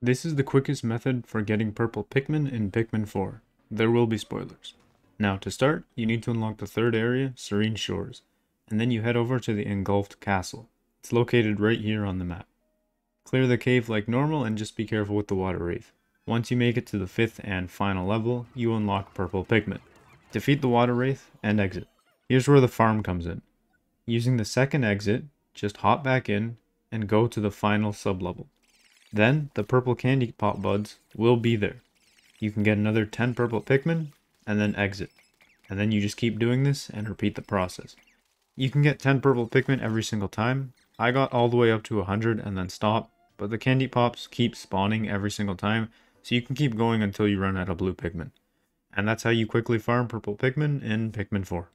This is the quickest method for getting purple Pikmin in Pikmin 4. There will be spoilers. Now to start, you need to unlock the third area, Serene Shores, and then you head over to the Engulfed Castle. It's located right here on the map. Clear the cave like normal and just be careful with the water wraith. Once you make it to the fifth and final level, you unlock purple Pikmin. Defeat the water wraith and exit. Here's where the farm comes in. Using the second exit, just hop back in and go to the final sublevel. Then the purple candy pop buds will be there. You can get another 10 purple Pikmin and then exit. And then you just keep doing this and repeat the process. You can get 10 purple Pikmin every single time. I got all the way up to 100 and then stop, but the candy pops keep spawning every single time, so you can keep going until you run out of blue Pikmin. And that's how you quickly farm purple Pikmin in Pikmin 4.